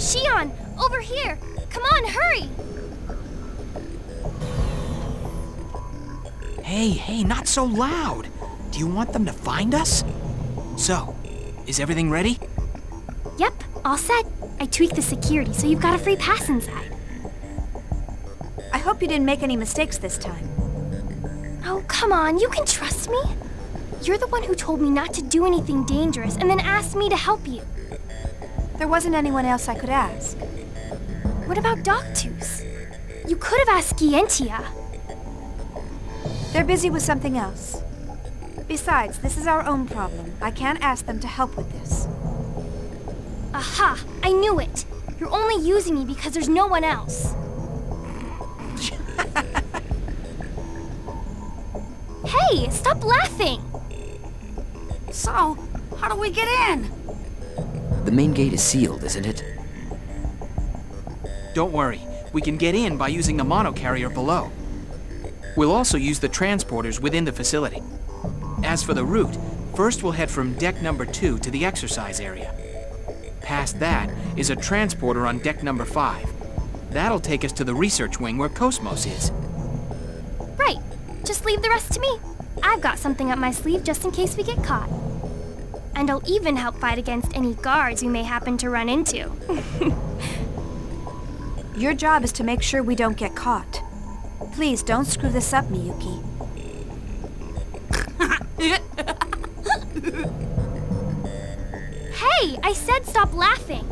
Shion, over here! Come on, hurry! Hey, hey, not so loud. Do you want them to find us? So, is everything ready? Yep, all set. I tweaked the security, so you've got a free pass inside. I hope you didn't make any mistakes this time. Oh, come on, you can trust me. You're the one who told me not to do anything dangerous and then asked me to help you. There wasn't anyone else I could ask. What about Doctus? You could have asked Scientia. They're busy with something else. Besides, this is our own problem. I can't ask them to help with this. Aha! I knew it! You're only using me because there's no one else. hey, stop laughing! So, how do we get in? The main gate is sealed, isn't it? Don't worry, we can get in by using the monocarrier below. We'll also use the transporters within the facility. As for the route, first we'll head from deck number two to the exercise area. Past that is a transporter on deck number five. That'll take us to the research wing where KOS-MOS is. Right. Just leave the rest to me. I've got something up my sleeve just in case we get caught. And I'll even help fight against any guards we may happen to run into. Your job is to make sure we don't get caught. Please don't screw this up, Miyuki. hey, I said stop laughing.